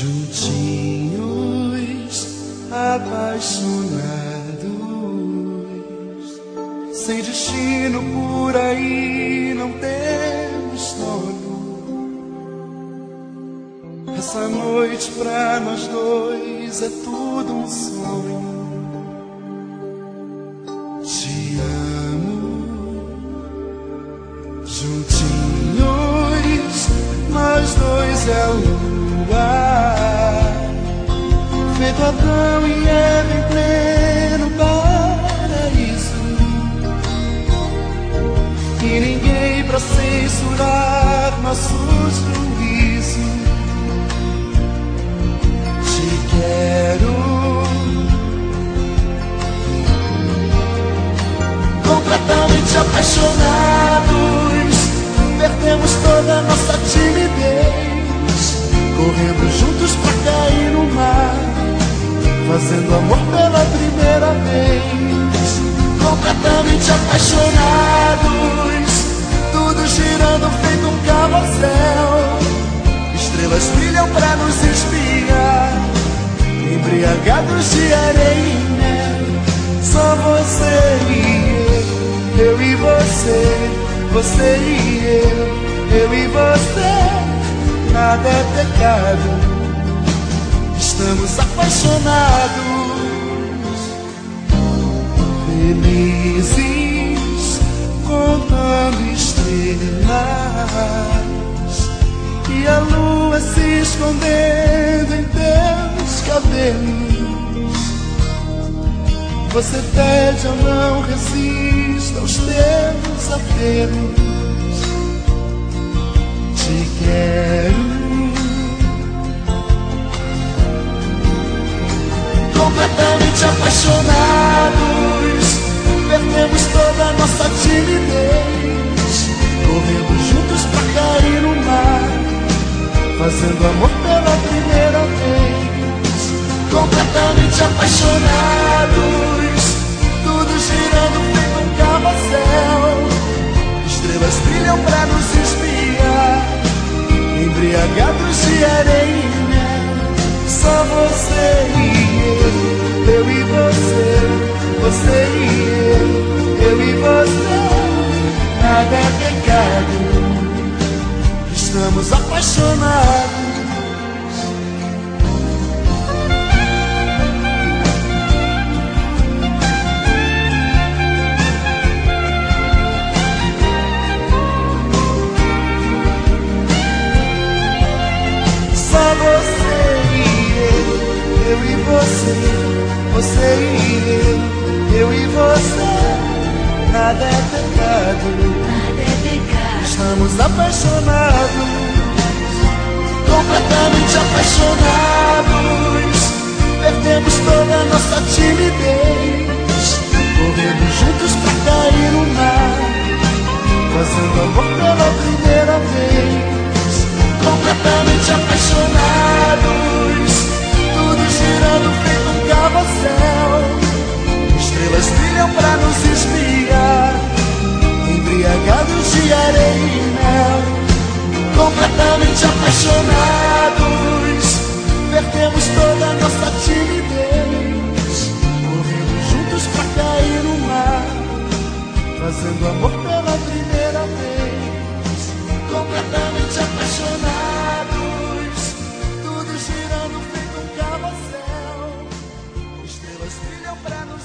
Juntinhos, apaixonados, sem destino por aí, não temos dono. Essa noite pra nós dois é tudo um sonho. Te amo, juntinhos, nós dois é a lua, feito Adão e Eva em pleno paraíso, e ninguém pra censurar nosso juízo. Te quero. completamente apaixonados. Perdemos toda a nossa timidez, correndo juntos mar, fazendo amor pela primeira vez. Completamente apaixonados, tudo girando feito um carrossel. Estrelas brilham pra nos espiar, embriagados de areia. Só você e eu, eu e você, você e eu, eu e você, nada é pecado. Estamos apaixonados, felizes, contando estrelas e a lua se escondendo em teus cabelos. Você pede, eu não resisto aos teus apelos. Te quero. Perdemos toda a nossa timidez, correndo juntos pra cair no mar, fazendo amor pela primeira vez. Completamente apaixonados, tudo girando feito um carrossel. Estrelas brilham pra nos espiar, embriagados de areia e mel. Só você e eu, eu e você, você e eu, e você. Nada é pecado, estamos apaixonados. Você e eu, eu e você, você e eu, estamos apaixonados, completamente apaixonados. Perdemos toda a nossa timidez, correndo juntos pra cair no mar, fazendo amor pela primeira vez completamente apaixonados, tudo girando feito um carrossel. Estrelas brilham pra nos espiar, embriagados de areia apaixonados, perdemos toda a nossa timidez. Corremos juntos pra cair no mar, fazendo amor pela primeira vez. Completamente apaixonados, tudo girando feito um carrossel. Estrelas brilham pra nos